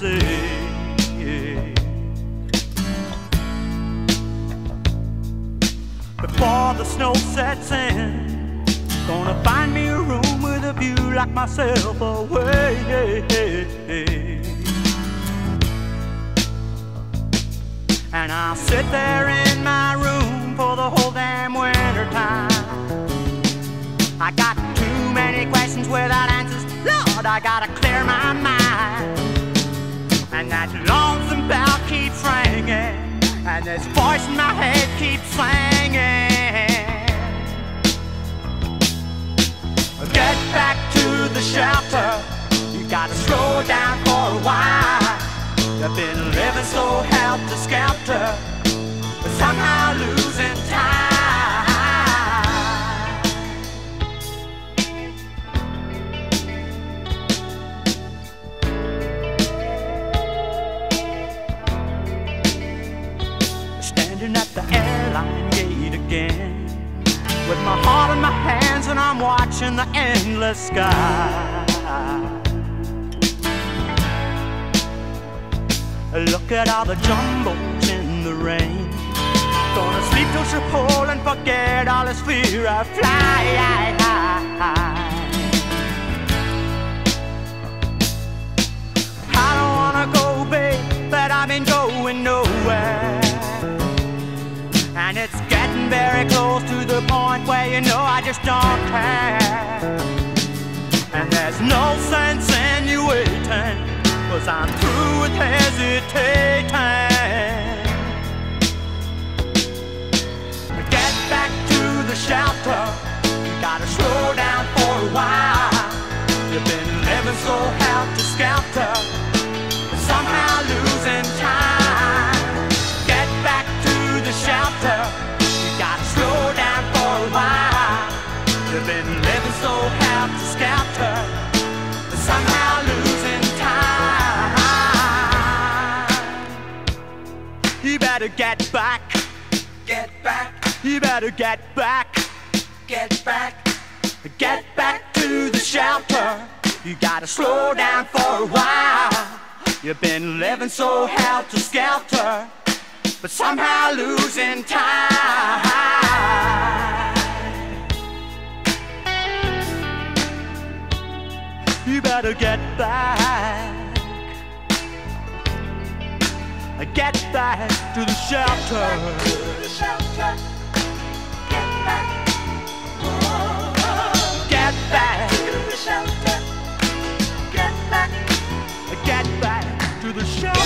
Before the snow sets in, gonna find me a room with a view like myself away. And I'll sit there in my room for the whole damn winter time. I got too many questions without answers. Lord, I gotta clear my mind. And that lonesome bell keeps ringing. And this voice in my head keeps singing. Get back to the shelter. You gotta slow down for a while. You've been living so helter again, with my heart in my hands, and I'm watching the endless sky. Look at all the jumbos in the rain. Gonna sleep till Schiphol and forget all this fear of flying. I don't wanna go, babe, but I've been going nowhere. And it's very close to the point where you know I just don't care. And there's no sense in you waiting, cause I'm through with hesitating. Better get back, Get back, you better get back. get back, Get back to the shelter. You gotta slow down for a while. You've been living so helter skelter, but somehow losing time. You better get back. Get back to the shelter. to the shelter. Get back, Get back. to the shelter. Get back, Get back to the shelter.